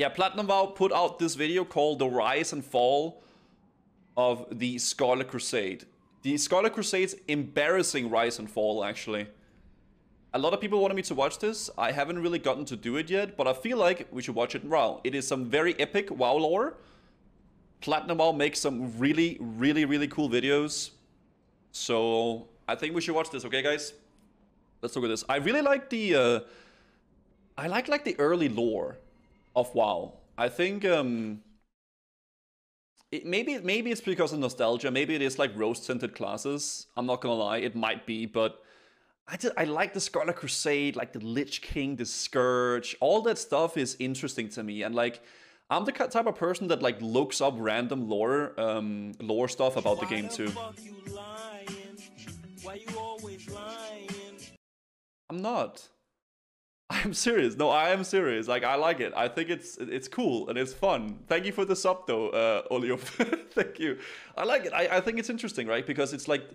yeah, Platinum WoW put out this video called The Rise and Fall of the Scarlet Crusade. The Scarlet Crusade's embarrassing rise and fall, actually. A lot of people wanted me to watch this. I haven't really gotten to do it yet, but I feel like we should watch it now. It is some very epic WoW lore. Platinum WoW makes some really, really, really cool videos. So I think we should watch this, okay, guys? Let's look at this. I really like the... Uh, I like like the early lore of WoW. I think um, it, maybe maybe it's because of nostalgia. Maybe it is like rose tinted classes. I'm not gonna lie, it might be, but I just, I like the Scarlet Crusade, like the Lich King, the Scourge. All that stuff is interesting to me, and like. I'm the type of person that like looks up random lore, um, lore stuff about the game too. I'm not. I'm serious. No, I am serious. Like I like it. I think it's it's cool and it's fun. Thank you for the sub though, uh Olio. Thank you. I like it. I, I think it's interesting, right? Because it's like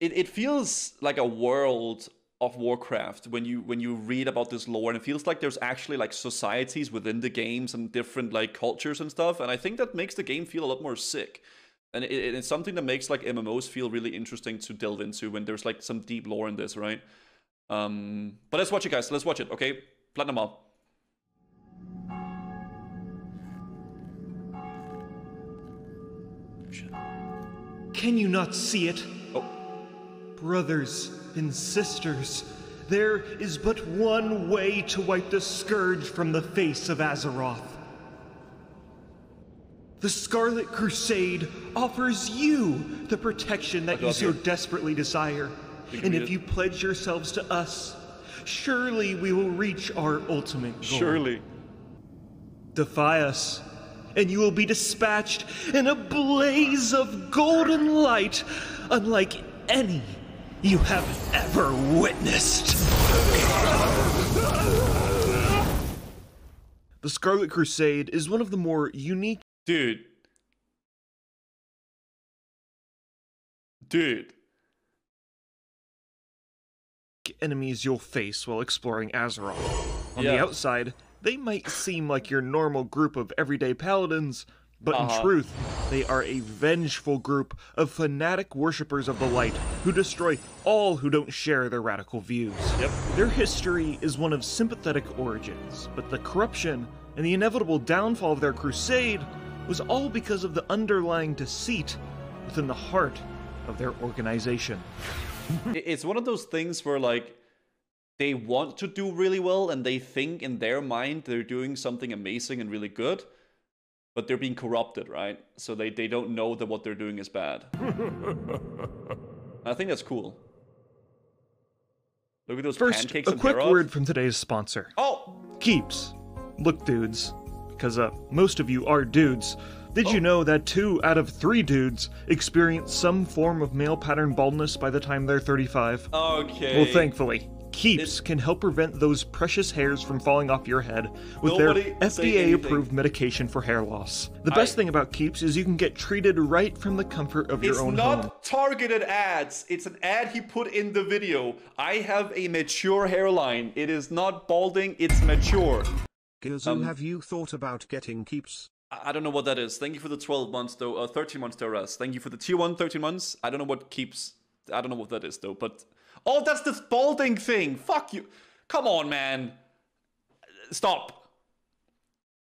it, it feels like a world of Warcraft when you when you read about this lore and it feels like there's actually like societies within the games and different like cultures and stuff. And I think that makes the game feel a lot more sick. And it, it's something that makes like MMOs feel really interesting to delve into when there's like some deep lore in this, right? Um, but let's watch it, guys. Let's watch it, okay? Platinum up. Can you not see it? Oh. Brothers and sisters, there is but one way to wipe the scourge from the face of Azeroth. The Scarlet Crusade offers you the protection that you so desperately desire. And if you pledge yourselves to us, surely we will reach our ultimate goal. Surely. Defy us, and you will be dispatched in a blaze of golden light, unlike any you have ever witnessed. The Scarlet Crusade is one of the more unique. Dude. Dude. Enemies you'll face while exploring Azeroth. On Yeah. the outside, they might seem like your normal group of everyday paladins, but Uh-huh. in truth, they are a vengeful group of fanatic worshippers of the light who destroy all who don't share their radical views. Yep. Their history is one of sympathetic origins, but the corruption and the inevitable downfall of their crusade was all because of the underlying deceit within the heart of their organization. It- It's one of those things where like they want to do really well and they think in their mind they're doing something amazing and really good, but they're being corrupted, right? So they, they don't know that what they're doing is bad. I think that's cool. Look at those First, pancakes a quick Herod. word from today's sponsor. Oh, Keeps. Look, dudes, because uh, most of you are dudes. Did Oh. you know that two out of three dudes experience some form of male pattern baldness by the time they're 35? okay. Well, thankfully, Keeps can help prevent those precious hairs from falling off your head with Nobody their FDA approved medication for hair loss. The best I- thing about Keeps is you can get treated right from the comfort of your own home. It's not targeted ads. It's an ad he put in the video. I have a mature hairline. It is not balding, it's mature. Guzu, Um, have you thought about getting keeps? I don't know what that is. Thank you for the 12 months, though. Uh, 13 months, to rest. Thank you for the tier 1, 13 months. I don't know what keeps. I don't know what that is, though. But. Oh, that's the balding thing. Fuck you. Come on, man. Stop.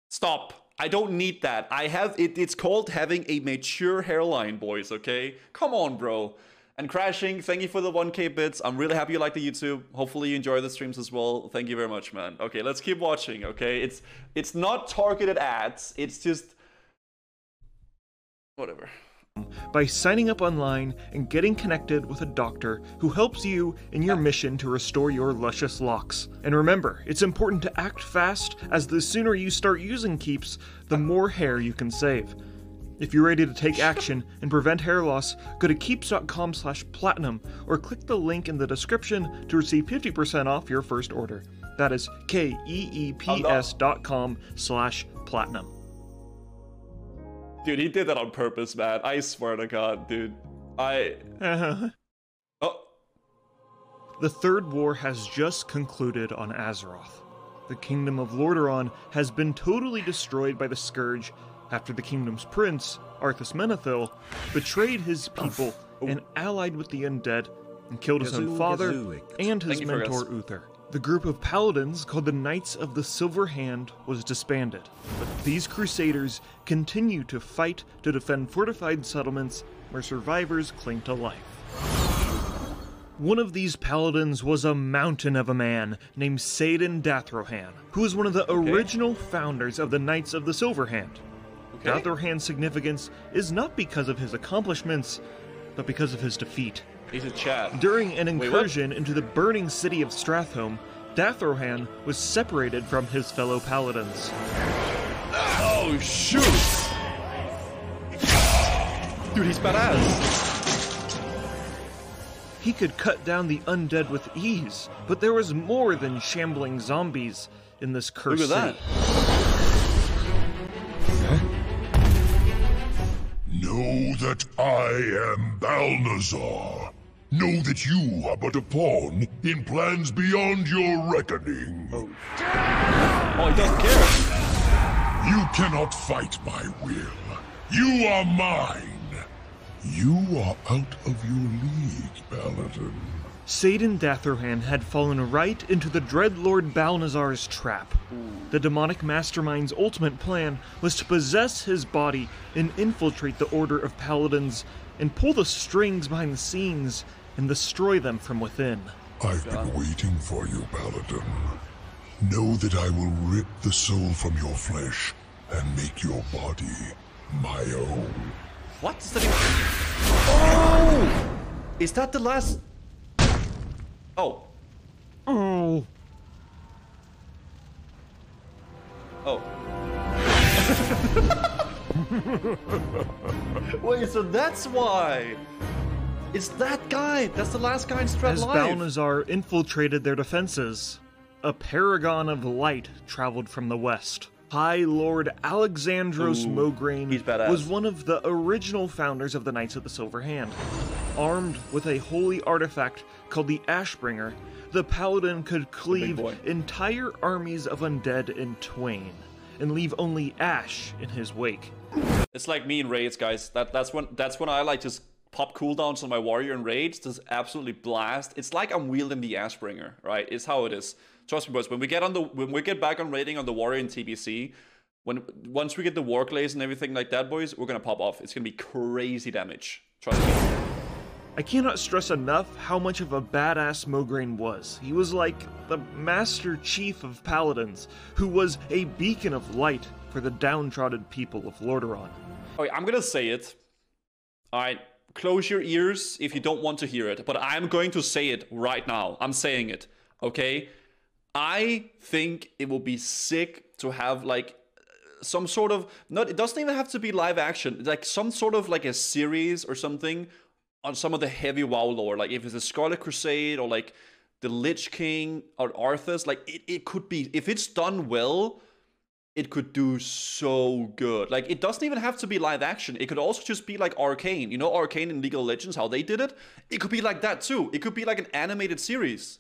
Stop. I don't need that. I have it. It's called having a mature hairline, boys. Okay. Come on, bro. And crashing. Thank you for the 1k bits. I'm really happy you like the YouTube. Hopefully you enjoy the streams as well. Thank you very much, man. Okay, let's keep watching. Okay, it's it's not targeted ads. It's just whatever. by signing up online and getting connected with a doctor who helps you in your mission to restore your luscious locks. And remember, it's important to act fast, as the sooner you start using Keeps, the more hair you can save. If you're ready to take action and prevent hair loss, go to keeps.com slash platinum or click the link in the description to receive 50% off your first order. That is K-E-E-P-S dot com slash platinum. Dude, he did that on purpose, man. I swear to God, dude. I uh-huh. oh The Third War has just concluded on Azeroth. The kingdom of Lordaeron has been totally destroyed by the Scourge after the kingdom's prince, Arthas Menethil, betrayed his people and allied with the undead and killed his own father gazoo. and his mentor Uther. The group of paladins called the Knights of the Silver Hand was disbanded, but these crusaders continue to fight to defend fortified settlements where survivors cling to life. One of these paladins was a mountain of a man named Saidan Dathrohan, who was one of the original founders of the Knights of the Silver Hand. Okay. Dathrohan's significance is not because of his accomplishments, but because of his defeat. He's a chat. During an Wait, incursion into the burning city of Stratholme, Dathrohan was separated from his fellow paladins. Oh shoot! Dude, he's badass. He could cut down the undead with ease, but there was more than shambling zombies in this cursed Look at that. city. Know that I am Balnazar. Know that you are but a pawn in plans beyond your reckoning. Oh, he doesn't care. You cannot fight my will. You are mine. You are out of your league, Paladin. Saidan Dathrohan had fallen right into the Dreadlord Balnazar's trap. The demonic mastermind's ultimate plan was to possess his body and infiltrate the Order of Paladins and pull the strings behind the scenes and destroy them from within. I've been waiting for you, Paladin. Know that I will rip the soul from your flesh and make your body my own. What the... that. Oh! Is that the last... Oh. Oh, Oh. Wait, so that's why. It's that guy. That's the last guy in Strat as. Balnazar infiltrated their defenses, a paragon of light traveled from the west. High Lord Alexandros Ooh, Mograine was one of the original founders of the Knights of the Silver Hand. Armed with a holy artifact called the Ashbringer, the paladin could cleave entire armies of undead in twain and leave only ash in his wake. It's like me in raids, guys. That that's when that's when I like just pop cooldowns on my warrior in raids, just absolutely blast. It's like I'm wielding the Ashbringer, right? It's how it is. Trust me, boys. When we get on the when we get back on raiding on the warrior in TBC, when once we get the warglaives and everything like that, boys, we're gonna pop off. It's gonna be crazy damage. Trust me. I cannot stress enough how much of a badass Mograine was. He was like the Master Chief of Paladins, who was a beacon of light for the downtrodden people of Lordaeron. Okay, I'm gonna say it. Alright, close your ears if you don't want to hear it, but I'm going to say it right now. I'm saying it, okay? I think it will be sick to have like some sort of not it doesn't even have to be live action, like some sort of like a series or something on some of the heavy WoW lore. Like if it's the Scarlet Crusade or like the Lich King or Arthas, like it, it could be if it's done well, it could do so good. Like it doesn't even have to be live action. It could also just be like Arcane. You know Arcane in League of Legends how they did it? It could be like that too. It could be like an animated series.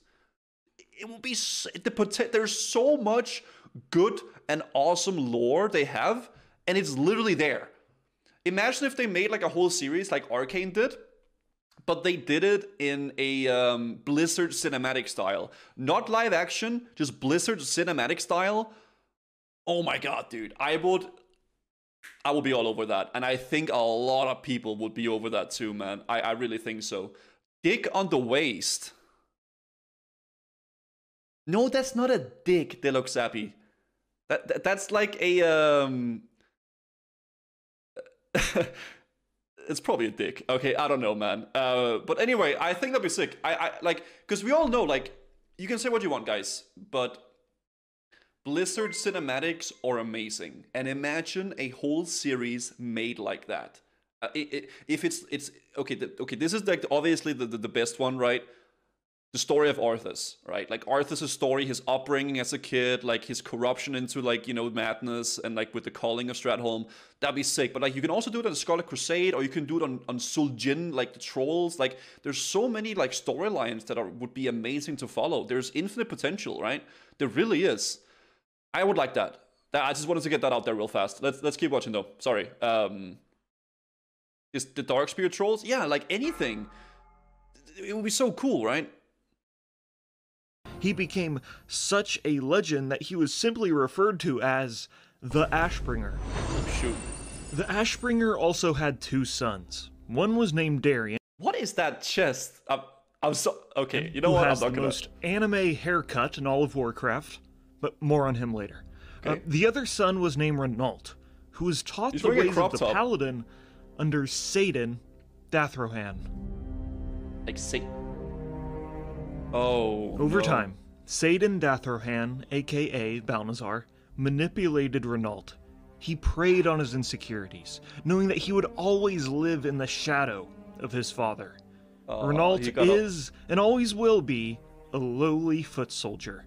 It will be the there's so much good and awesome lore they have and it's literally there. Imagine if they made like a whole series like Arcane did but they did it in a um, Blizzard cinematic style. Not live action, just Blizzard cinematic style. Oh my god, dude. I would I would be all over that. And I think a lot of people would be over that too, man. I, I really think so. Dick on the waist. No, that's not a dick, Deluxe Zappy. That, that that's like a um it's probably a dick. Okay, I don't know, man. Uh, but anyway, I think that'd be sick. I, I like because we all know, like, you can say what you want, guys, but Blizzard cinematics are amazing, and imagine a whole series made like that. Uh, it, it, if it's it's okay, the, okay, this is like obviously the, the the best one, right? The story of Arthas, right? Like Arthas' story, his upbringing as a kid, like his corruption into like, you know, madness and like with the calling of Stratholme, that'd be sick. But like you can also do it on Scarlet Crusade or you can do it on, on Zul'jin, like the trolls. Like there's so many like storylines that are would be amazing to follow. There's infinite potential, right? There really is. I would like that. That- I just wanted to get that out there real fast. Let's let's keep watching though. Sorry. Um, is the Darkspear trolls? Yeah, like anything. It would be so cool, right? He became such a legend that he was simply referred to as the Ashbringer. Shoot. The Ashbringer also had two sons. One was named Darion, What is that chest? I'm, I'm so okay. You know who what? I'm has not the gonna. most anime haircut in all of Warcraft, but more on him later. Uh, the other son was named Renault, who was taught He's the wearing ways of the top. Paladin under Saidan Dathrohan. Like say. Oh. Over no. time, Saidan Dathrohan, aka Balnazar, manipulated Renault. He preyed on his insecurities, knowing that he would always live in the shadow of his father. Oh, Renault is, and always will be, a lowly foot soldier,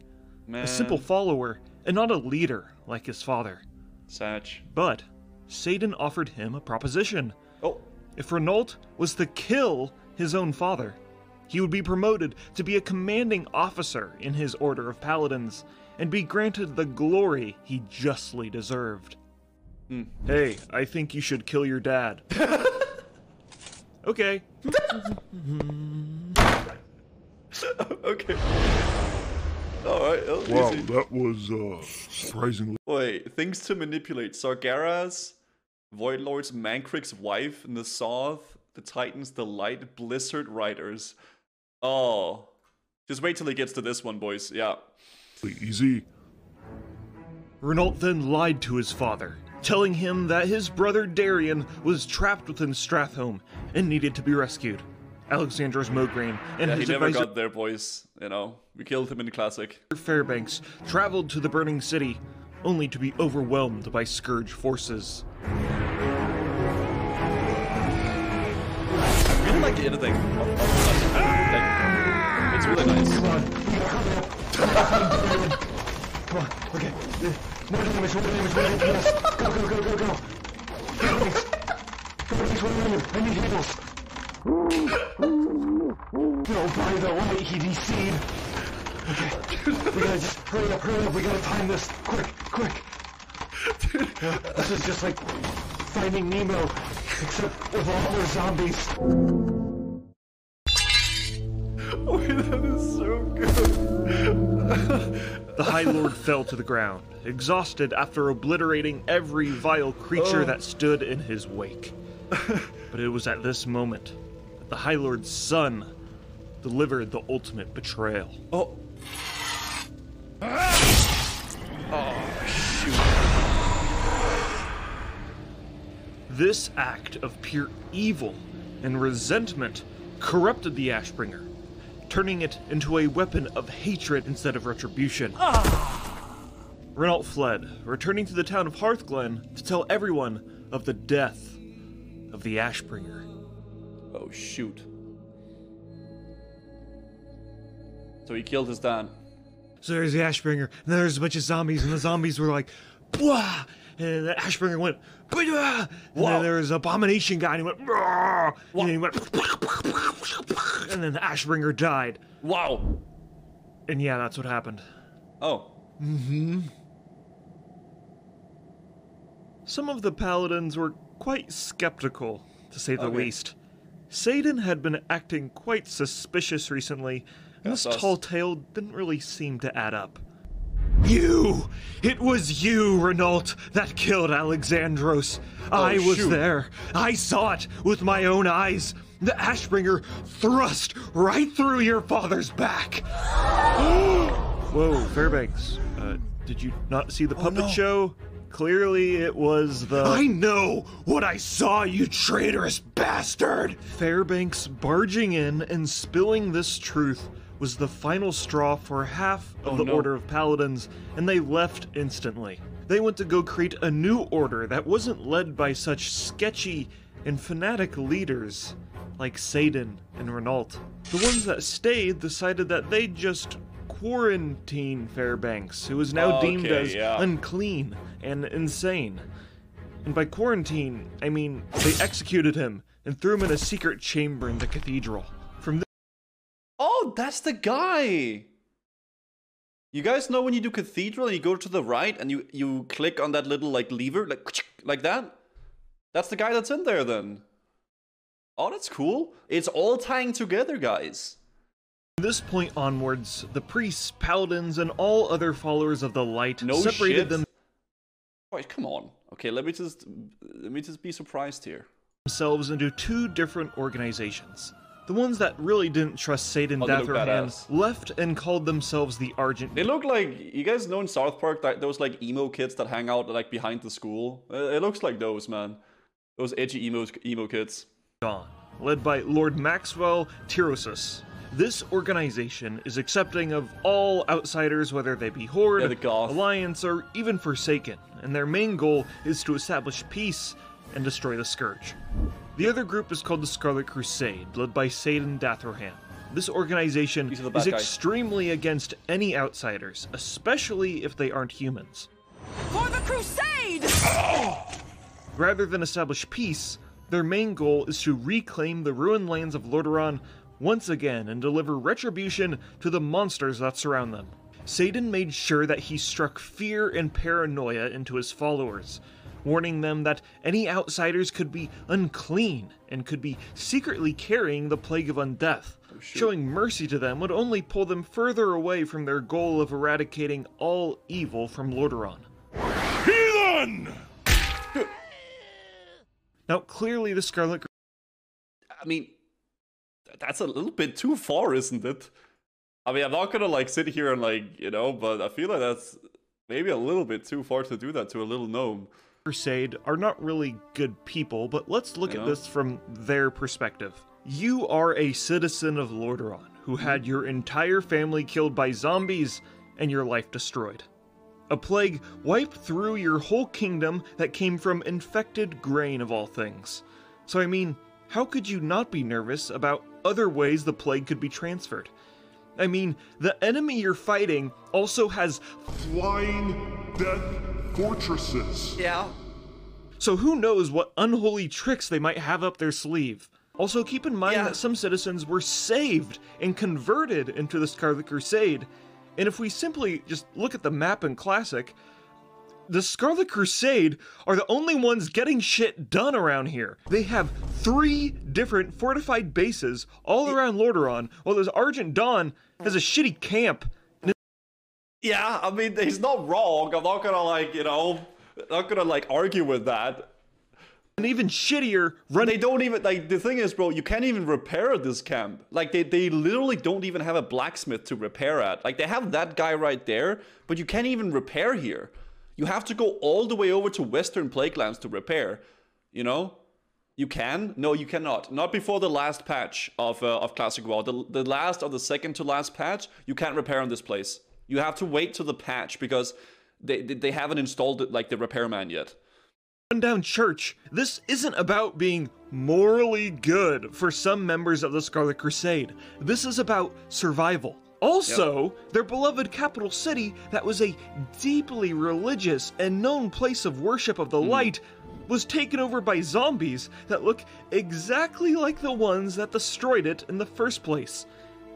man, a simple follower, and not a leader like his father. Sag. But Saidan offered him a proposition. Oh. If Renault was to kill his own father, he would be promoted to be a commanding officer in his order of paladins and be granted the glory he justly deserved. Hey, I think you should kill your dad. okay. okay. All right. oh, Wow, easy. that was uh, surprisingly. Wait, things to manipulate. Sargeras, Void Lord's Mankrik's wife, and the Soth, the Titans, the Light, Blizzard Riders. Oh. Just wait till he gets to this one, boys. Yeah. Easy. Renault then lied to his father, telling him that his brother Darion was trapped within Stratholme and needed to be rescued. Alexandros Mograine and Yeah, he his never advisor got there, boys. You know, we killed him in the classic. Fairbanks traveled to the burning city, only to be overwhelmed by Scourge forces. Like the of. Like, it's really nice. Come on, okay. More damage, more damage, more damage. Go, go, go, go, go. Thanks. Go, please, what are you? I need heals. No, by the way, he DC'd. Okay. We gotta just hurry up, hurry up. We gotta time this. Quick, quick. Yeah, this is just like finding Nemo, except with all more zombies. High Lord fell to the ground, exhausted after obliterating every vile creature that oh. stood in his wake. but it was at this moment that the High Lord's son delivered the ultimate betrayal. Oh. Ah. oh this act of pure evil and resentment corrupted the Ashbringer, turning it into a weapon of hatred instead of retribution. Ah. Renault fled, returning to the town of Hearthglen to tell everyone of the death of the Ashbringer. Oh, shoot. So he killed his dad. So there's the Ashbringer, and there's a bunch of zombies, and the zombies were like, Bwah! And the Ashbringer went! And then there was Abomination guy, and he went! And then he went, and then the Ashbringer died. Wow. And yeah, that's what happened. Oh. Mm-hmm. Some of the paladins were quite skeptical, to say the Okay. least. Saidan had been acting quite suspicious recently, and this tall tale didn't really seem to add up. You! It was you, Renault, that killed Alexandros. I was Oh, shoot. there. I saw it with my own eyes. The Ashbringer thrust right through your father's back. Whoa, Fairbanks. Uh, did you not see the puppet no. show? Clearly, it was the. I know what I saw, you traitorous bastard! Fairbanks barging in and spilling this truth was the final straw for half of Oh, the no. Order of Paladins, and they left instantly. They went to go create a new order that wasn't led by such sketchy and fanatic leaders like Saidan and Renault. The ones that stayed decided that they'd just quarantine Fairbanks, who is now oh, deemed Okay, as yeah. unclean and insane. And by quarantine, I mean they executed him and threw him in a secret chamber in the cathedral. That's the guy. You guys know when you do cathedral and you go to the right and you you click on that little like lever like like that? That's the guy that's in there then. Oh, that's cool. It's all tying together, guys. From this point onwards, the priests, paladins, and all other followers of the light No separated shit. Wait, come on. Okay, let me just let me just be surprised here. themselves into two different organizations. The ones that really didn't trust Saidan Oh, Dathrohan left and called themselves the Argent They look like you guys know in South Park that those like emo kids that hang out like behind the school. Uh, It looks like those man, those edgy emo emo kids. Dawn, led by Lord Maxwell Tyrosus. This organization is accepting of all outsiders, whether they be Horde, Yeah, the Goth. Alliance, or even Forsaken, and their main goal is to establish peace and destroy the Scourge. The other group is called the Scarlet Crusade, led by Saidan Dathrohan. This organization These are is guys. extremely against any outsiders, especially if they aren't humans. For the crusade! Rather than establish peace, their main goal is to reclaim the ruined lands of Lordaeron once again and deliver retribution to the monsters that surround them. Saidan made sure that he struck fear and paranoia into his followers, warning them that any outsiders could be unclean and could be secretly carrying the plague of undeath. Oh, Showing mercy to them would only pull them further away from their goal of eradicating all evil from Lordaeron. Heathen! Now, clearly, the Scarlet I mean, that's a little bit too far, isn't it? I mean, I'm not gonna like sit here and like you know, but I feel like that's maybe a little bit too far to do that to a little gnome. Crusade are not really good people, but let's look You at know? this from their perspective. You are a citizen of Lordaeron who mm-hmm. had your entire family killed by zombies and your life destroyed. A plague wiped through your whole kingdom that came from infected grain of all things. So, I mean, how could you not be nervous about other ways the plague could be transferred? I mean, the enemy you're fighting also has Flying death fortresses. Yeah. So who knows what unholy tricks they might have up their sleeve. Also, keep in mind Yeah. that some citizens were saved and converted into the Scarlet Crusade. And if we simply just look at the map in Classic, the Scarlet Crusade are the only ones getting shit done around here. They have three different fortified bases all around Lordaeron, while this Argent Dawn has a shitty camp. Yeah, I mean, he's not wrong. I'm not gonna like you know, not gonna like argue with that. And even shittier, running They don't even like the thing is, bro. You can't even repair this camp. Like they they literally don't even have a blacksmith to repair at. Like they have that guy right there, but you can't even repair here. You have to go all the way over to Western Plaguelands to repair. You know. You can? No, you cannot. Not before the last patch of uh, of Classic WoW. The, the last or the second to last patch, you can't repair on this place. You have to wait till the patch because they they haven't installed it like the repairman yet. down church. This isn't about being morally good for some members of the Scarlet Crusade. This is about survival. Also, their beloved capital city, that was a deeply religious and known place of worship of the mm-hmm. light, was taken over by zombies that look exactly like the ones that destroyed it in the first place.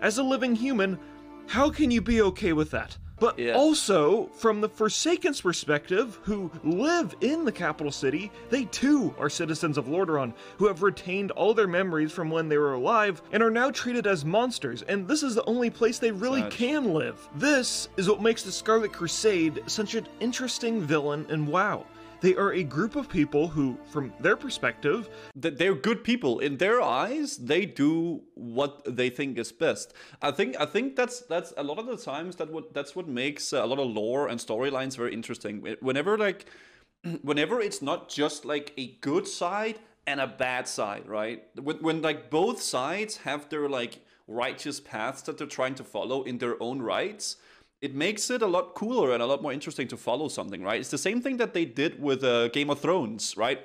As a living human, how can you be okay with that? But Yeah. also, from the Forsaken's perspective, who live in the capital city, they too are citizens of Lordaeron, who have retained all their memories from when they were alive and are now treated as monsters, and this is the only place they really Sad. can live. This is what makes the Scarlet Crusade such an interesting villain in WoW. They are a group of people who, from their perspective, that they're good people. In their eyes they do what they think is best. I think i think that's that's a lot of the times that what that's what makes uh, a lot of lore and storylines very interesting. Whenever like whenever it's not just like a good side and a bad side right? When, when like both sides have their like righteous paths that they're trying to follow in their own rights it makes it a lot cooler and a lot more interesting to follow something right it's the same thing that they did with uh, game of thrones right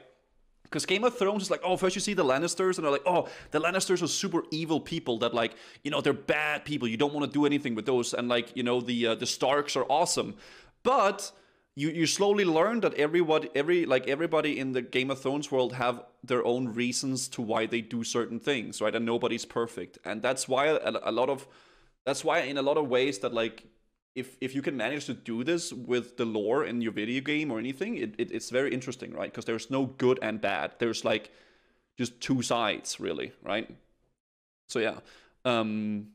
because Game of Thrones is like, oh, first you see the Lannisters, and they're like, oh, the Lannisters are super evil people that, like, you know, they're bad people. You don't want to do anything with those. And like, you know, the uh, the Starks are awesome, but you you slowly learn that everybody, every like everybody in the Game of Thrones world have their own reasons to why they do certain things, right? And nobody's perfect, and that's why a, a lot of that's why in a lot of ways that like if if you can manage to do this with the lore in your video game or anything, it, it it's very interesting, right? Because there's no good and bad. There's like just two sides, really, right? So yeah, um,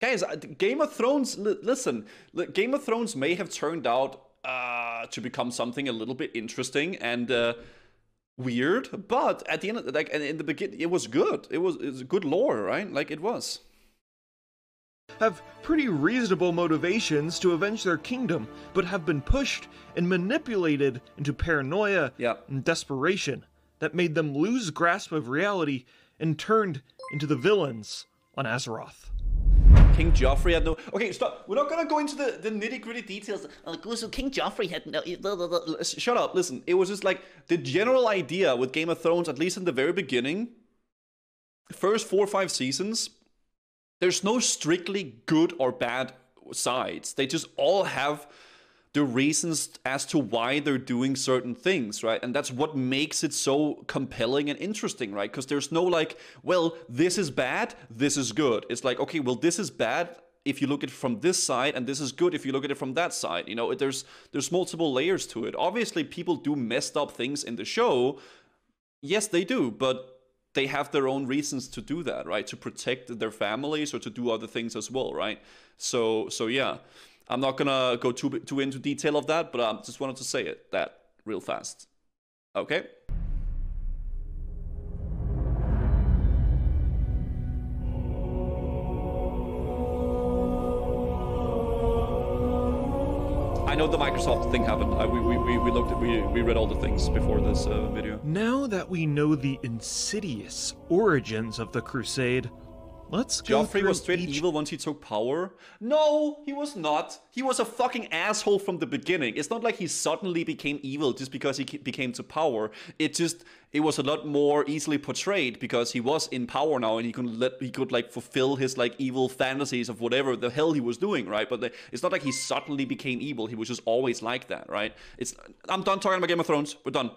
guys, uh, Game of Thrones. Li- listen, li- Game of Thrones may have turned out uh, to become something a little bit interesting and. Uh, weird but at the end of like in the beginning it was good it was it's good lore right like it was have pretty reasonable motivations to avenge their kingdom, but have been pushed and manipulated into paranoia Yeah. and desperation that made them lose grasp of reality and turned into the villains on Azeroth. King Joffrey had no. Okay, stop. We're not gonna go into the, the nitty gritty details. Like, so King Joffrey had no. Shut up. Listen, it was just like the general idea with Game of Thrones, at least in the very beginning, first four or five seasons, there's no strictly good or bad sides. They just all have the reasons as to why they're doing certain things, right? And that's what makes it so compelling and interesting, right? Because there's no like, well, this is bad, this is good. It's like, okay, well, this is bad if you look at it from this side, and this is good if you look at it from that side. You know, there's there's multiple layers to it. Obviously, people do messed up things in the show. Yes, they do, but they have their own reasons to do that, right? To protect their families or to do other things as well, right? So, so yeah, I'm not gonna go too too into detail of that, but I just wanted to say it that real fast. Okay. Know the Microsoft thing happened. I, we, we, we looked at we, we read all the things before this uh, video. Now that we know the insidious origins of the Crusade, let's go Joffrey was straight each evil once he took power? No, he was not. He was a fucking asshole from the beginning. It's not like he suddenly became evil just because he became to power. It just it was a lot more easily portrayed because he was in power now and he could let he could like fulfill his like evil fantasies of whatever the hell he was doing, right? But it's not like he suddenly became evil. He was just always like that, right? It's I'm done talking about Game of Thrones. We're done.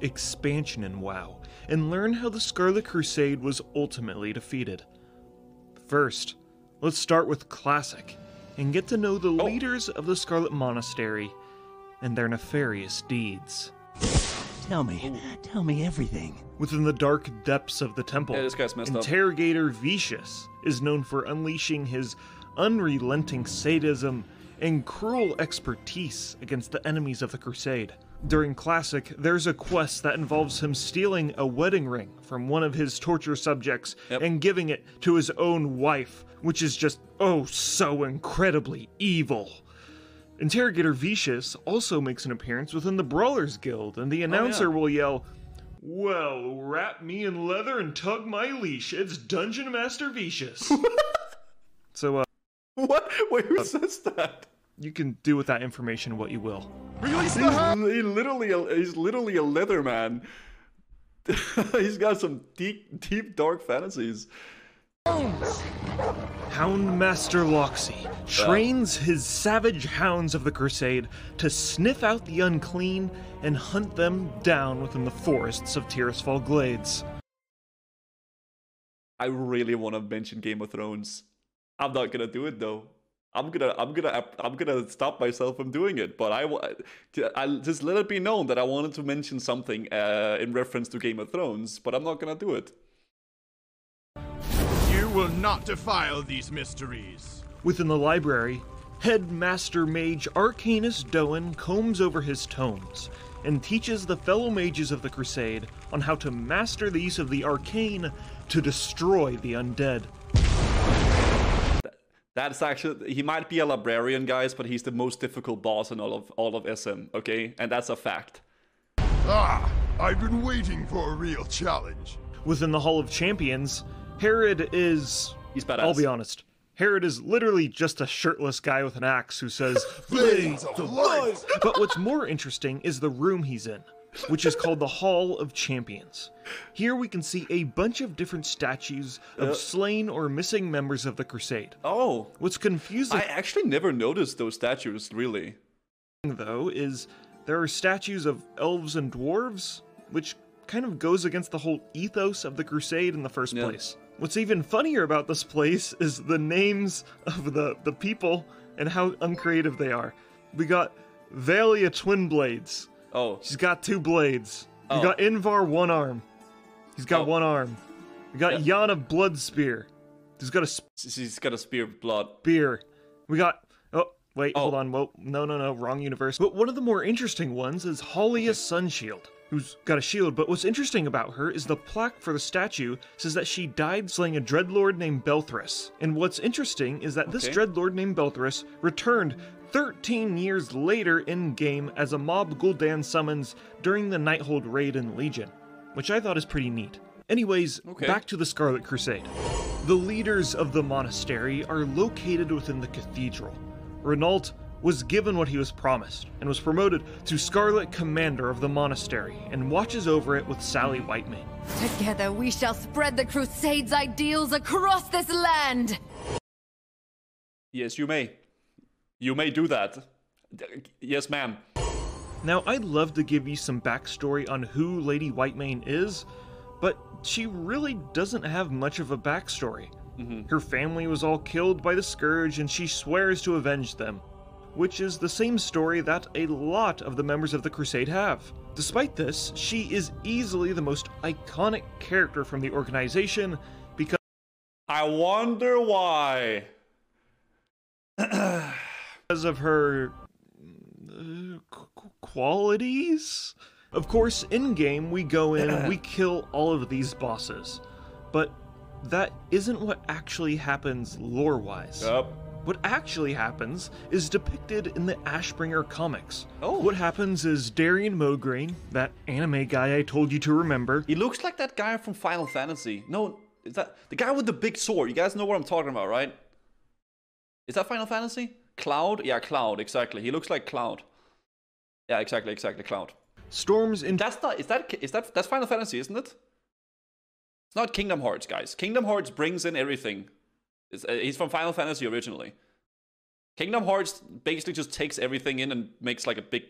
Expansion in WoW and learn how the Scarlet Crusade was ultimately defeated. First, let's start with Classic and get to know the Oh. leaders of the Scarlet Monastery and their nefarious deeds. Tell me, tell me everything. Within the dark depths of the temple, Yeah, this guy's messed up. Interrogator Vishas is known for unleashing his unrelenting sadism and cruel expertise against the enemies of the Crusade. During Classic, there's a quest that involves him stealing a wedding ring from one of his torture subjects Yep. and giving it to his own wife, which is just, oh, so incredibly evil. Interrogator Vishas also makes an appearance within the Brawlers Guild, and the announcer will yell, Well, wrap me in leather and tug my leash. It's Dungeon Master Vishas. so, uh, What? Wait, who says that? you can do with that information what you will. He's, he literally a, he's literally a leather man. he's got some deep, deep, dark fantasies. Houndmaster Loksey trains his savage hounds of the Crusade to sniff out the unclean and hunt them down within the forests of Tirisfal Glades. I really want to mention Game of Thrones. I'm not gonna do it though. I'm gonna, I'm gonna, I'm gonna stop myself from doing it. But I, wa- I just let it be known that I wanted to mention something uh, in reference to Game of Thrones, but I'm not gonna do it. You will not defile these mysteries. Within the library, Headmaster Mage Arcanist Doan combs over his tomes and teaches the fellow mages of the Crusade on how to master the use of the arcane to destroy the undead. That's actually he might be a librarian, guys, but he's the most difficult boss in all of all of SM. Okay, and that's a fact. Ah, I've been waiting for a real challenge. Within the Hall of Champions, Herod is. He's badass. I'll be honest. Herod is literally just a shirtless guy with an axe who says, Blades of light! But what's more interesting is the room he's in, which is called the Hall of Champions. Here we can see a bunch of different statues of slain or missing members of the Crusade. Oh, What's confusing, I actually never noticed those statues. Really. though, is there are statues of elves and dwarves, which kind of goes against the whole ethos of the Crusade in the first Yeah. place. What's even funnier about this place is the names of the, the people and how uncreative they are. We got Valia Twin Blades. Oh, She's got two blades. We Oh. got Invar one arm. He's got Oh. one arm. We got Yana Blood Spear. He's got a she's got a spear of blood. spear. We got. Oh, wait, Oh. hold on. Well, no, no, no, wrong universe. But one of the more interesting ones is Halia Sunshield, who's got a shield. But what's interesting about her is the plaque for the statue says that she died slaying a dreadlord named Belthris. And what's interesting is that this Okay. dreadlord named Belthris returned 13 years later in game as a mob Gul'dan summons during the Nighthold raid in Legion, which I thought is pretty neat. Anyways, Okay. back to the Scarlet Crusade. The leaders of the monastery are located within the cathedral. Renault was given what he was promised and was promoted to Scarlet Commander of the monastery and watches over it with Sally Whitemane. Together we shall spread the Crusade's ideals across this land! Yes, you may. You may do that. Yes, ma'am. Now, I'd love to give you some backstory on who Lady Whitemane is, but she really doesn't have much of a backstory. Mm-hmm. Her family was all killed by the Scourge, and she swears to avenge them, which is the same story that a lot of the members of the Crusade have. Despite this, she is easily the most iconic character from the organization because I wonder why. Because of her uh, qu- qu- qualities. Of course, in game, we go in and we kill all of these bosses, but that isn't what actually happens lore wise. Yup. What actually happens is depicted in the Ashbringer comics. Oh. What happens is Darion Mograine, that anime guy I told you to remember, He looks like that guy from Final Fantasy. No, is that the guy with the big sword? You guys know what I'm talking about, right? Is that Final Fantasy? Cloud? Yeah, Cloud, exactly. He looks like Cloud. Yeah, exactly, exactly, Cloud. storms in That's not is that is that that's Final Fantasy, isn't it? It's not Kingdom Hearts, guys. Kingdom Hearts brings in everything. It's, uh, he's from Final Fantasy originally. Kingdom Hearts basically just takes everything in and makes like a big,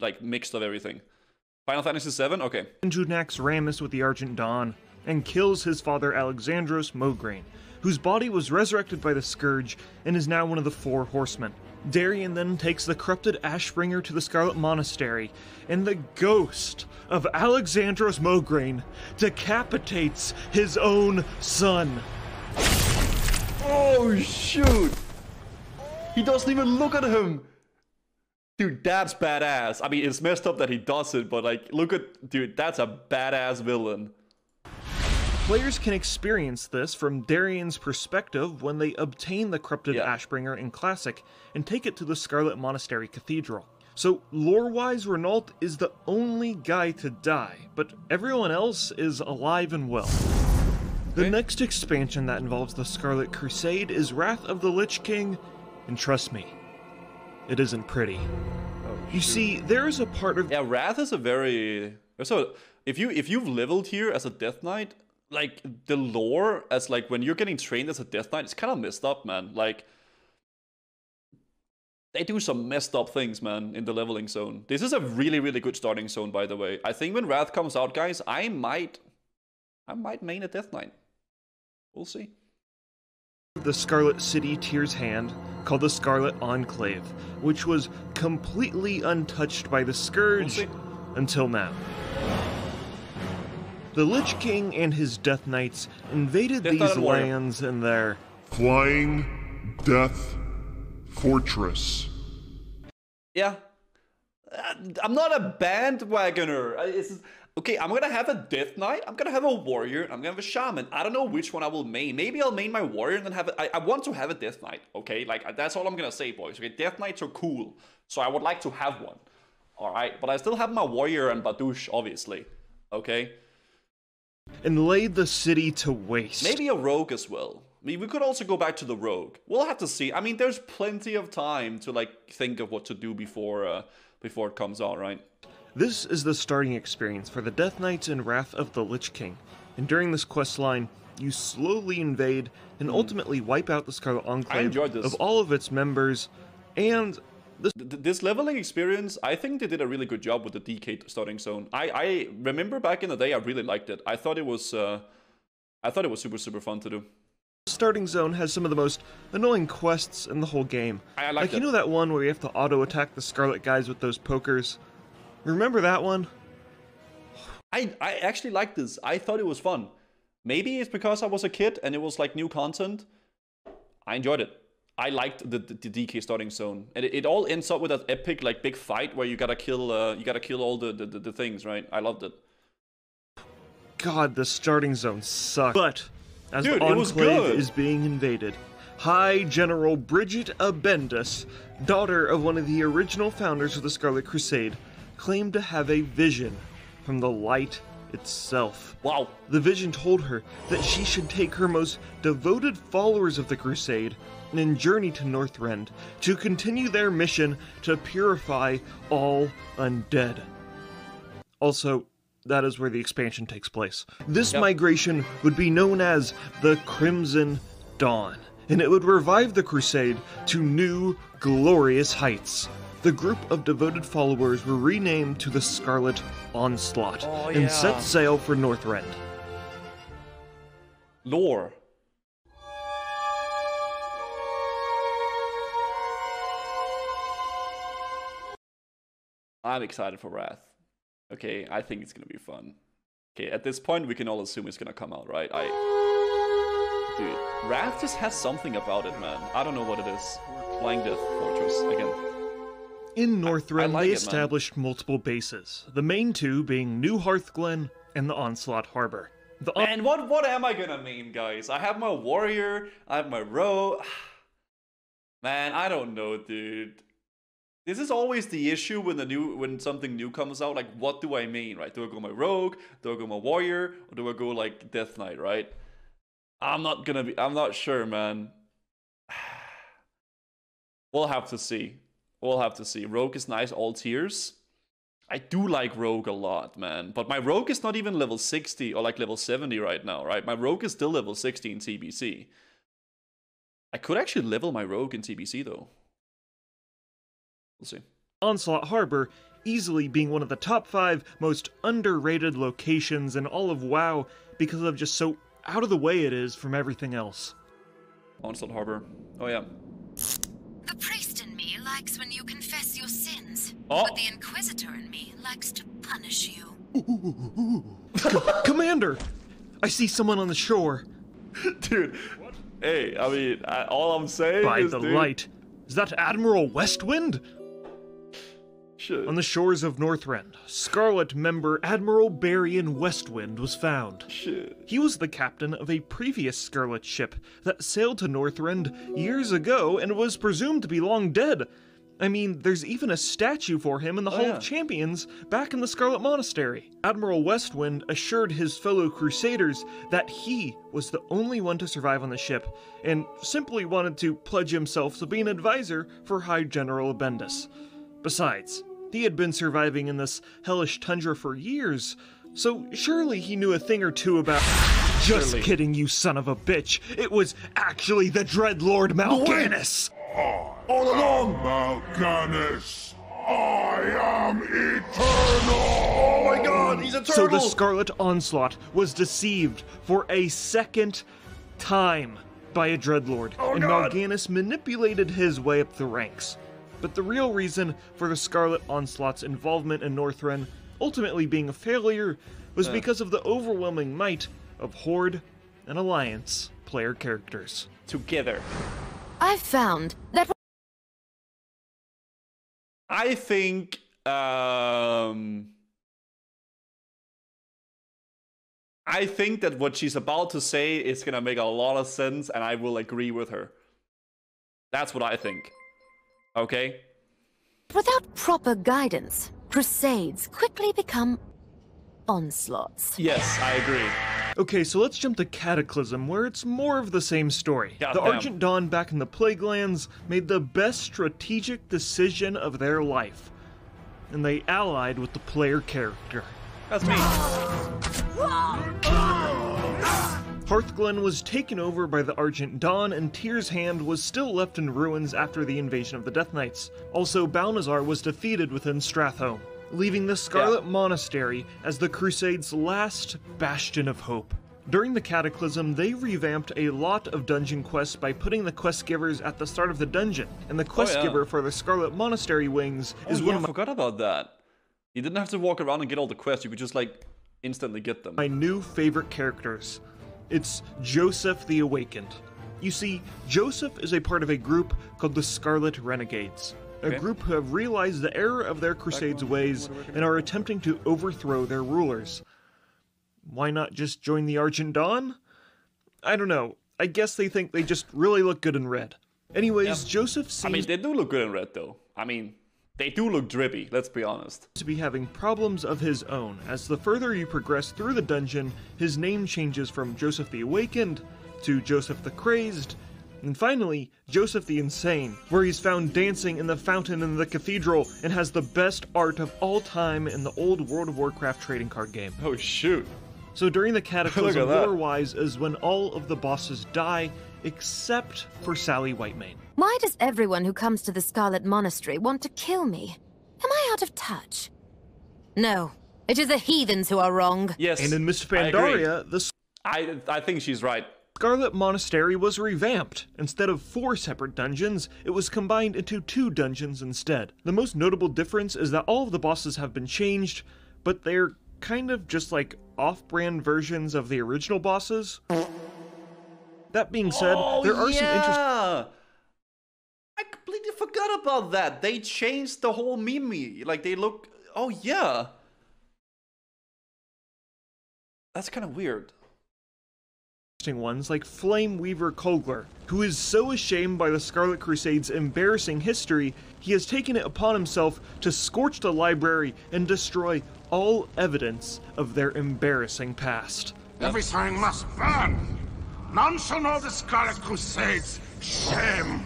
like mix of everything. Final Fantasy VII, okay. Junax Ramus with the Argent Dawn and kills his father Alexandros Mograine, whose body was resurrected by the Scourge and is now one of the Four Horsemen. Darion then takes the corrupted Ashbringer to the Scarlet Monastery, and the ghost of Alexandros Mograine decapitates his own son. Oh shoot! He doesn't even look at him. Dude, that's badass. I mean, it's messed up that he does it, but like, look at, dude, that's a badass villain. Players can experience this from Darion's perspective when they obtain the corrupted Yeah. Ashbringer in Classic and take it to the Scarlet Monastery Cathedral. So, lore wise, Renault is the only guy to die, but everyone else is alive and well. The next expansion that involves the Scarlet Crusade is Wrath of the Lich King, and trust me, it isn't pretty. Oh, you see, there is a part of Yeah, Wrath is a very so if you if you've leveled here as a Death Knight, like the lore as like when you're getting trained as a Death Knight, it's kind of messed up, man. Like they do some messed up things, man, in the leveling zone. This is a really really good starting zone, by the way. I think when Wrath comes out, guys, I might I might main a Death Knight. We'll see. the Scarlet City Tyr's Hand called the Scarlet Enclave, which was completely untouched by the Scourge see. until now. The Lich King and his Death Knights invaded Death these Knight and lands in their Flying Death Fortress. Yeah. Uh, I'm not a bandwagoner. I- It's, okay, I'm gonna have a Death Knight, I'm gonna have a Warrior, I'm gonna have a Shaman. I don't know which one I will main. Maybe I'll main my Warrior and then have a, I, I want to have a Death Knight, okay? Like, that's all I'm gonna say, boys. Okay, Death Knights are cool, so I would like to have one. Alright, but I still have my Warrior and Badouche, obviously. Okay? and laid the city to waste. Maybe a Rogue as well. I mean, we could also go back to the Rogue. We'll have to see. I mean, there's plenty of time to, like, think of what to do before, uh, before it comes out, right? This is the starting experience for the Death Knights and Wrath of the Lich King, and during this quest line, you slowly invade and ultimately wipe out the Scarlet Enclave this. of all of its members, and the Th- this leveling experience, I think they did a really good job with the DK starting zone. I, I remember back in the day, I really liked it. I thought it was, uh, I thought it was super super fun to do. starting zone has some of the most annoying quests in the whole game. I like you know that one where you have to auto attack the Scarlet guys with those pokers? Remember that one? I, I actually liked this. I thought it was fun. Maybe it's because I was a kid and it was like new content. I enjoyed it. I liked the, the, the DK starting zone, and it, it all ends up with that epic like big fight where you gotta kill uh, you gotta kill all the, the, the, things, right? I loved it. God, the starting zone sucks. But as Dude, the Enclave is being invaded, High General Brigitte Abbendis, daughter of one of the original founders of the Scarlet Crusade, claimed to have a vision from the light itself. Wow. The vision told her that she should take her most devoted followers of the Crusade and journey to Northrend to continue their mission to purify all undead. Also, that is where the expansion takes place. This Yep. migration would be known as the Crimson Dawn, and it would revive the Crusade to new, glorious heights. The group of devoted followers were renamed to the Scarlet Onslaught Oh, and set sail for Northrend. Lore. I'm excited for Wrath. Okay, I think it's gonna be fun. Okay, at this point we can all assume it's gonna come out, right? I Dude, Wrath just has something about it, man. I don't know what it is. Flying Death Fortress again. In Northrend, like they it, established multiple bases, the main two being New Hearthglen and the Onslaught Harbor. The on- And what what am I gonna name, guys? I have my warrior, I have my row. Man, I don't know, dude. This is always the issue when the new when something new comes out. Like, what do I mean, right? Do I go my rogue? Do I go my warrior? Or do I go like Death Knight, right? I'm not gonna be. I'm not sure, man. We'll have to see. We'll have to see. Rogue is nice, all tiers. I do like Rogue a lot, man. But my Rogue is not even level 60 or like level 70 right now, right? My Rogue is still level 60 in TBC. I could actually level my Rogue in TBC though. We'll see. Onslaught Harbor easily being one of the top five most underrated locations in all of WoW because of just so out of the way it is from everything else. Onslaught Harbor. Oh yeah. The priest in me likes when you confess your sins, Oh. but the Inquisitor in me likes to punish you. Commander! I see someone on the shore. Dude. Hey, I mean, I, all I'm saying By is, the dude, light. Is that Admiral Westwind? Shit. On the shores of Northrend, Scarlet member Admiral Barian Westwind was found. Shit. He was the captain of a previous Scarlet ship that sailed to Northrend years ago and was presumed to be long dead. I mean, there's even a statue for him in the oh, Hall Oh, yeah. of Champions back in the Scarlet Monastery. Admiral Westwind assured his fellow Crusaders that he was the only one to survive on the ship and simply wanted to pledge himself to be an advisor for High General Abbendis. Besides, he had been surviving in this hellish tundra for years, so surely he knew a thing or two about. Just Surely. kidding, you son of a bitch! It was actually the Dreadlord Mal'Ganis! All along, Mal'Ganis, I am eternal! Oh my god, he's a So the Scarlet Onslaught was deceived for a second time by a Dreadlord, oh and God. Mal'Ganis manipulated his way up the ranks. But the real reason for the Scarlet Onslaught's involvement in Northrend ultimately being a failure was because of the overwhelming might of Horde and Alliance player characters. Together. I've found that I think um I think that what she's about to say is gonna make a lot of sense and I will agree with her. That's what I think. Okay? without proper guidance, crusades quickly become onslaughts. Yes, I agree. Okay, so let's jump to Cataclysm, where it's more of the same story. the Goddamn. Argent Dawn back in the Plague Lands made the best strategic decision of their life, and they allied with the player character. That's me. Hearthglen was taken over by the Argent Dawn, and Tyr's Hand was still left in ruins after the invasion of the Death Knights. Also, Balnazar was defeated within Stratholme, leaving the Scarlet Monastery as the Crusade's last bastion of hope. During the Cataclysm, they revamped a lot of dungeon quests by putting the quest givers at the start of the dungeon, and the quest oh, yeah. giver for the Scarlet Monastery Wings oh, is oh, one yeah, of I my forgot about that. You didn't have to walk around and get all the quests. You could just like instantly get them. my new favorite characters. It's Joseph the Awakened. You see, Joseph is a part of a group called the Scarlet Renegades, a Okay. group who have realized the error of their crusades' ways and are attempting to overthrow their rulers. Why not just join the Argent Dawn? I don't know. I guess they think they just really look good in red. Anyways, Joseph seems I mean, they do look good in red though. I mean, they do look drippy. Let's be honest. to be having problems of his own. As the further you progress through the dungeon, his name changes from Joseph the Awakened to Joseph the Crazed, and finally, Joseph the Insane, where he's found dancing in the fountain in the cathedral and has the best art of all time in the old World of Warcraft trading card game. Oh shoot. So during the Cataclysm, that. lore-wise, is when all of the bosses die, except for Sally Whitemane. Why does everyone who comes to the Scarlet Monastery want to kill me? Am I out of touch? No, it is the heathens who are wrong. Yes. And in Miss I. Pandaria, the I I think she's right. Scarlet Monastery was revamped. Instead of four separate dungeons, it was combined into two dungeons instead. The most notable difference is that all of the bosses have been changed, but they're kind of just like off brand versions of the original bosses. That being said, oh, there are some interesting. Oh, yeah. I completely forgot about that. They changed the whole Mimi. Like they look. Oh yeah. That's kind of weird. interesting ones like Flame Weaver Koegler, who is so ashamed by the Scarlet Crusade's embarrassing history, he has taken it upon himself to scorch the library and destroy all evidence of their embarrassing past. Everything must burn. None shall know the Scarlet Crusades. Shame.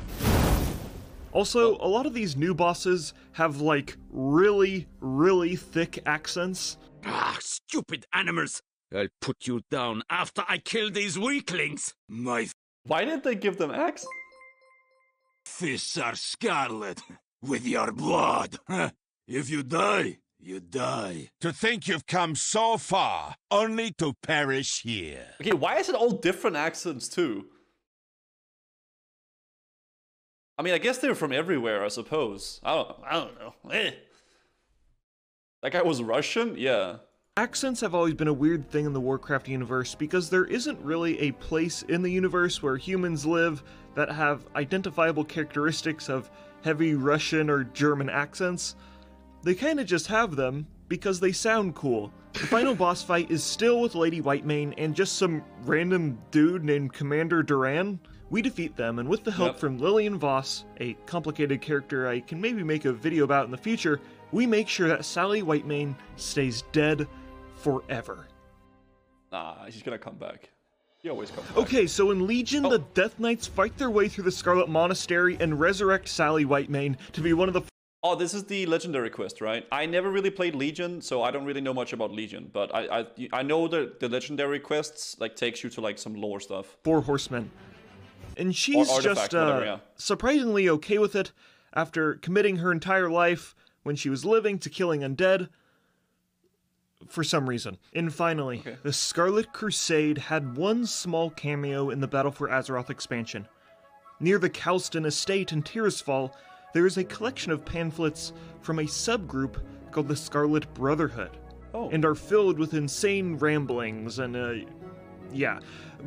Also, a lot of these new bosses have like really, really thick accents. Ah, stupid animals! I'll put you down after I kill these weaklings! My Why didn't they give them X? fists are scarlet with your blood! If you die, you die. To think you've come so far, only to perish here. Okay, why is it all different accents too? I mean, I guess they're from everywhere, I suppose. I don't. I don't know. Eh. That guy was Russian. Yeah. Accents have always been a weird thing in the Warcraft universe because there isn't really a place in the universe where humans live that have identifiable characteristics of heavy Russian or German accents. They kinda just have them because they sound cool. The final boss fight is still with Lady Whitemane and just some random dude named Commander Durand. We defeat them, and with the help Yep. from Lillian Voss, a complicated character I can maybe make a video about in the future, we make sure that Sally Whitemane stays dead forever. Nah, he's gonna come back. He always comes back. Okay, so in Legion, Oh. the Death Knights fight their way through the Scarlet Monastery and resurrect Sally Whitemane to be one of the Oh, this is the legendary quest, right? I never really played Legion, so I don't really know much about Legion. But I I, I know that the legendary quests like takes you to like some lore stuff. Four Horsemen. And she's just uh, whatever, yeah. surprisingly okay with it after committing her entire life when she was living to killing undead for some reason. And finally, the Scarlet Crusade had one small cameo in the Battle for Azeroth expansion. Near the Calston estate in Tirisfal, there is a collection of pamphlets from a subgroup called the Scarlet Brotherhood, Oh. and are filled with insane ramblings and, uh, yeah.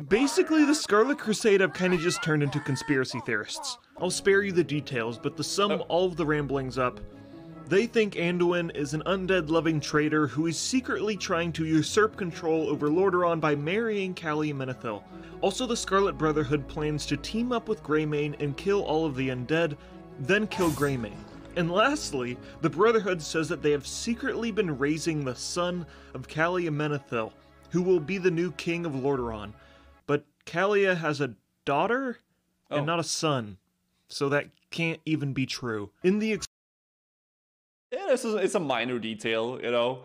Basically, the Scarlet Crusade have kind of just turned into conspiracy theorists. I'll spare you the details, but to sum oh. all of the ramblings up, they think Anduin is an undead loving traitor who is secretly trying to usurp control over Lordaeron by marrying Calia Menethil. Also, the Scarlet Brotherhood plans to team up with Greymane and kill all of the undead, then kill Greymane. And lastly, the Brotherhood says that they have secretly been raising the son of Calia Menethil, who will be the new king of Lordaeron. But Calia has a daughter Oh. and not a son, so that can't even be true. In the Yeah, this is it's a minor detail, you know.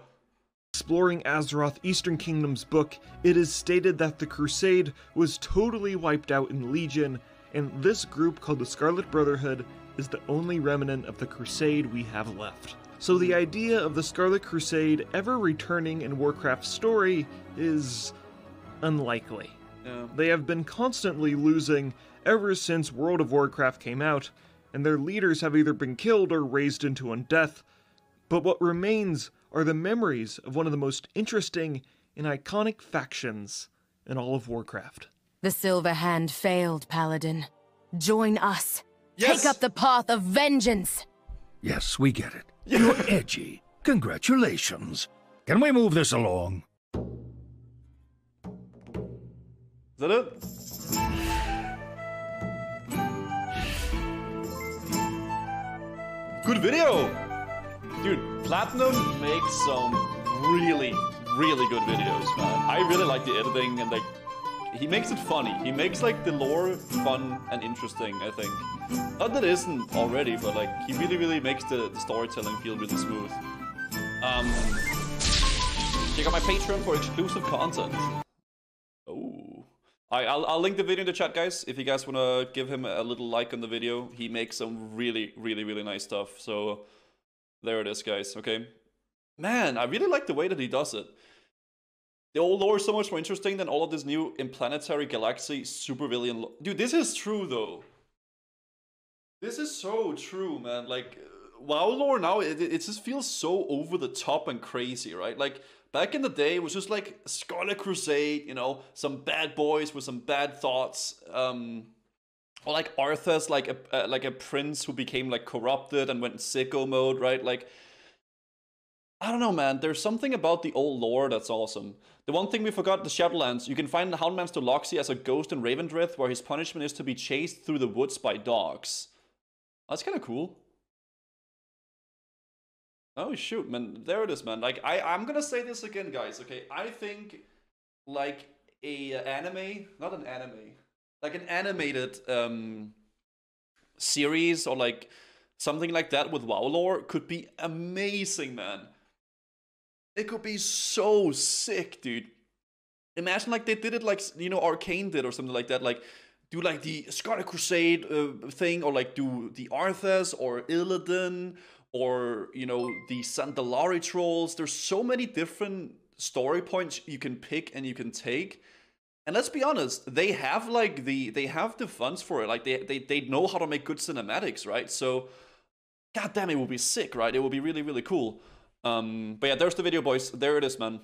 Exploring Azeroth Eastern Kingdom's book, it is stated that the Crusade was totally wiped out in Legion, and this group called the Scarlet Brotherhood is the only remnant of the Crusade we have left. So the idea of the Scarlet Crusade ever returning in Warcraft's story is unlikely. Yeah. They have been constantly losing ever since World of Warcraft came out, and their leaders have either been killed or raised into undeath. But what remains are the memories of one of the most interesting and iconic factions in all of Warcraft. The Silver Hand failed, Paladin. Join us. Yes! Take up the path of vengeance. Yes, we get it. You're edgy. Congratulations. Can we move this along? Is that it? Good video! Dude, Platinum makes some really, really good videos, man. I really like the editing and like he makes it funny. He makes like the lore fun and interesting, I think. Not that it isn't already, but like he really, really makes the, the storytelling feel really smooth. Um check out my Patreon for exclusive content. Oh. I, I'll, I'll link the video in the chat, guys. If you guys want to give him a little like on the video, he makes some really, really, really nice stuff. So there it is, guys. Okay. Man, I really like the way that he does it. The old lore is so much more interesting than all of this new Implanetary Galaxy supervillain. Lo- Dude, this is true though. This is so true, man. Like, WoW lore now, it, it just feels so over the top and crazy, right? Like, back in the day, it was just like Scarlet Crusade, you know, some bad boys with some bad thoughts. Um, or like Arthas like a uh, like a prince who became like corrupted and went sicko mode, right? Like, I don't know, man. There's something about the old lore that's awesome. The one thing we forgot, the Shadowlands. You can find the Houndmaster Loksey as a ghost in Revendreth, where his punishment is to be chased through the woods by dogs. That's kind of cool. Oh shoot, man! There it is, man. Like I, I'm gonna say this again, guys. Okay, I think like a uh, anime, not an anime, like an animated um series or like something like that with WoW lore could be amazing, man. It could be so sick, dude. Imagine like they did it like you know Arcane did or something like that. Like do like the Scarlet Crusade uh, thing, or like do the Arthas or Illidan, or you know the Zandalari trolls. There's so many different story points you can pick and you can take. And let's be honest, they have like the they have the funds for it. Like they they, they know how to make good cinematics, right? So god damn it will be sick, right? It will be really, really cool. Um but yeah, there's the video boys. There it is, man.